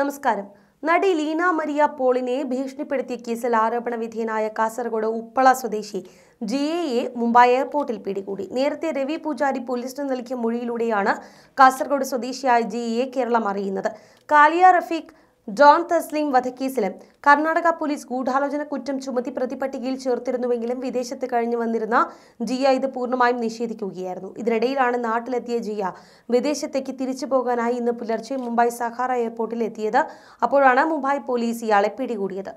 നമസ്കാരം. നടി ലീന മരിയ പോളിനെ ഭീഷണിപ്പെടുത്തിയ കേസിൽ ആരോപണ വിധേയനായ കാസർഗോഡ് ഉപ്പള സ്വദേശി ജി എയെ മുംബൈ എയർപോർട്ടിൽ പിടികൂടി. നേരത്തെ രവി പൂജാരി പോലീസിന് നൽകിയ മൊഴിയിലൂടെയാണ് കാസർഗോഡ് സ്വദേശിയായ ജി എയെ കേരളം അറിയുന്നത്. കാലിയ റഫീഖ് ജോൺ തസ്ലീം വധക്കേസിലും കർണാടക പോലീസ് ഗൂഢാലോചന കുറ്റം ചുമത്തി പ്രതിപട്ടികയിൽ ചേർത്തിരുന്നുവെങ്കിലും വിദേശത്ത് കഴിഞ്ഞു വന്നിരുന്ന ജിയ ഇത് പൂർണമായും നിഷേധിക്കുകയായിരുന്നു. ഇതിനിടയിലാണ് നാട്ടിലെത്തിയ ജിയ വിദേശത്തേക്ക് തിരിച്ചു പോകാനായി ഇന്ന് പുലർച്ചെ മുംബൈ സഹാറ എയർപോർട്ടിൽ എത്തിയത് അപ്പോഴാണ് മുംബൈ പോലീസ് ഇയാളെ പിടികൂടിയത്.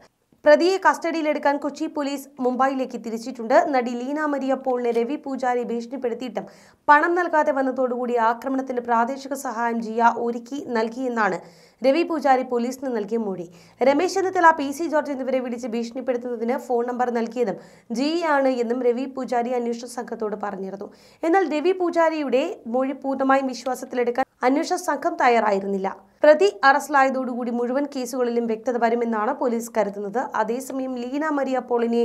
പ്രതിയെ കസ്റ്റഡിയിലെടുക്കാൻ കൊച്ചി പോലീസ് മുംബൈയിലേക്ക് തിരിച്ചിട്ടുണ്ട്. നടി ലീന മരിയ പോളിനെ രവി പൂജാരി ഭീഷണിപ്പെടുത്തിയിട്ടും പണം നൽകാതെ വന്നതോടുകൂടി ആക്രമണത്തിന് പ്രാദേശിക സഹായം ജിയ ഒരുക്കി നൽകിയെന്നാണ് രവി പൂജാരി പോലീസിന് നൽകിയ മൊഴി. രമേശ് ചെന്നിത്തല പി സി ജോർജ് എന്നിവരെ വിളിച്ച് ഭീഷണിപ്പെടുത്തുന്നതിന് ഫോൺ നമ്പർ നൽകിയതും ജിയാണ് എന്നും രവി പൂജാരി അന്വേഷണ സംഘത്തോട് പറഞ്ഞിരുന്നു. എന്നാൽ രവി പൂജാരിയുടെ മൊഴി പൂർണമായും വിശ്വാസത്തിലെടുക്കാൻ അന്വേഷണ സംഘം തയ്യാറായിരുന്നില്ല. പ്രതി അറസ്റ്റിലായതോടുകൂടി മുഴുവൻ കേസുകളിലും വ്യക്തത വരുമെന്നാണ് പോലീസ് കരുതുന്നത്. അതേസമയം ലീന മരിയ പോളിനെ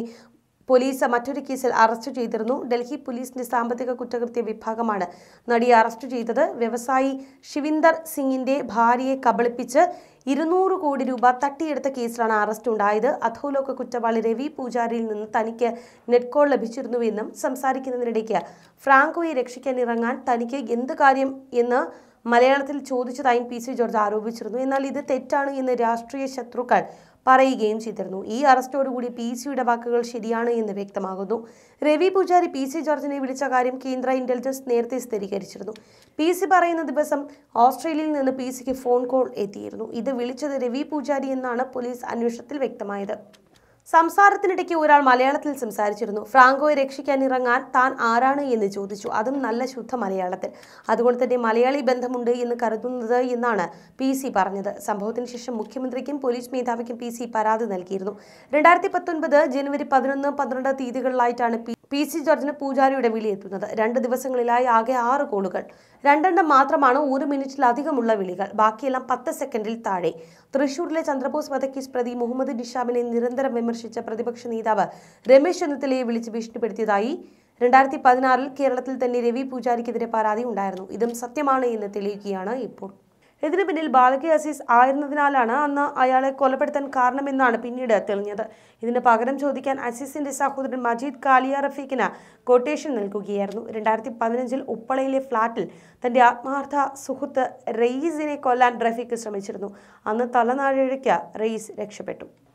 പോലീസ് മറ്റൊരു കേസിൽ അറസ്റ്റ് ചെയ്തിരുന്നു. ഡൽഹി പോലീസിന്റെ സാമ്പത്തിക കുറ്റകൃത്യ വിഭാഗമാണ് നടിയെ അറസ്റ്റ് ചെയ്തത്. വ്യവസായി ശിവിന്ദർ സിംഗിന്റെ ഭാര്യയെ കബളിപ്പിച്ച് ഇരുന്നൂറ് കോടി രൂപ തട്ടിയെടുത്ത കേസിലാണ് അറസ്റ്റ് ഉണ്ടായത്. അധോലോക കുറ്റവാളി രവി പൂജാരിയിൽ നിന്ന് തനിക്ക് നെറ്റ് കോൾ ലഭിച്ചിരുന്നുവെന്നും സംസാരിക്കുന്നതിനിടയ്ക്ക് ഫ്രാങ്കോയെ രക്ഷിക്കാൻ ഇറങ്ങാൻ തനിക്ക് എന്ത് കാര്യം എന്ന് മലയാളത്തിൽ ചോദിച്ചതായും പി സി ജോർജ് ആരോപിച്ചിരുന്നു. എന്നാൽ ഇത് തെറ്റാണ് എന്ന് രാഷ്ട്രീയ ശത്രുക്കൾ പറയുകയും ചെയ്തിരുന്നു. ഈ അറസ്റ്റോടുകൂടി പി സിയുടെ വാക്കുകൾ ശരിയാണ് എന്ന് വ്യക്തമാകുന്നു. രവി പൂജാരി പി സി ജോർജിനെ വിളിച്ച കാര്യം കേന്ദ്ര ഇന്റലിജൻസ് നേരത്തെ സ്ഥിരീകരിച്ചിരുന്നു. പി സി പറയുന്ന ദിവസം ഓസ്ട്രേലിയയിൽ നിന്ന് പി സിക്ക് ഫോൺ കോൾ എത്തിയിരുന്നു. ഇത് വിളിച്ചത് രവി പൂജാരി എന്നാണ് പോലീസ് അന്വേഷണത്തിൽ വ്യക്തമായത്. സംസാരത്തിനിടയ്ക്ക് ഒരാൾ മലയാളത്തിൽ സംസാരിച്ചിരുന്നു. ഫ്രാങ്കോയെ രക്ഷിക്കാൻ ഇറങ്ങാൻ താൻ ആരാണ് എന്ന് ചോദിച്ചു. അതും നല്ല ശുദ്ധ മലയാളത്തിൽ. അതുകൊണ്ട് തന്നെ മലയാളി ബന്ധമുണ്ട് എന്ന് കരുതുന്നത് എന്നാണ് പി സി പറഞ്ഞത്. സംഭവത്തിന് ശേഷം മുഖ്യമന്ത്രിക്കും പോലീസ് മേധാവിക്കും പി സി പരാതി നൽകിയിരുന്നു. രണ്ടായിരത്തി പത്തൊൻപത് ജനുവരി പതിനൊന്ന് പന്ത്രണ്ട് തീയതികളിലായിട്ടാണ് പി പി സി ജോർജിന് പൂജാരിയുടെ വിളിയെത്തുന്നത് രണ്ട് ദിവസങ്ങളിലായി ആകെ ആറ് കോളുകൾ രണ്ടെണ്ണം മാത്രമാണ് ഒരു മിനിറ്റിലധികമുള്ള വിളികൾ. ബാക്കിയെല്ലാം പത്ത് സെക്കൻഡിൽ താഴെ. തൃശൂരിലെ ചന്ദ്രബോസ് വധക്കേസ് പ്രതി മുഹമ്മദ് നിഷാമിനെ നിരന്തരം വിമർശിച്ച പ്രതിപക്ഷ നേതാവ് രമേശ് ചെന്നിത്തലയെ വിളിച്ച് ഭീഷണിപ്പെടുത്തിയതായി രണ്ടായിരത്തി പതിനാറിൽ കേരളത്തിൽ തന്നെ രവി പൂജാരിക്കെതിരെ പരാതി ഉണ്ടായിരുന്നു. ഇതും സത്യമാണ് എന്ന് തെളിയിക്കുകയാണ് ഇപ്പോൾ ഇതിന് പിന്നിൽ ബാലകി അസീസ് ആയിരുന്നതിനാലാണ് അന്ന് അയാളെ കൊലപ്പെടുത്താൻ കാരണമെന്നാണ് പിന്നീട് തെളിഞ്ഞത്. ഇതിന് പകരം ചോദിക്കാൻ അസീസിന്റെ സഹോദരൻ മജീദ് കാലിയ റഫീഖിന് കൊട്ടേഷൻ നൽകുകയായിരുന്നു. രണ്ടായിരത്തി പതിനഞ്ചിൽ ഉപ്പളയിലെ ഫ്ളാറ്റിൽ തന്റെ ആത്മാർത്ഥ സുഹൃത്ത് റെയ്സിനെ കൊല്ലാൻ റഫീഖ് ശ്രമിച്ചിരുന്നു. അന്ന് തലനാഴിഴയ്ക്ക് റെയ്സ് രക്ഷപ്പെട്ടു.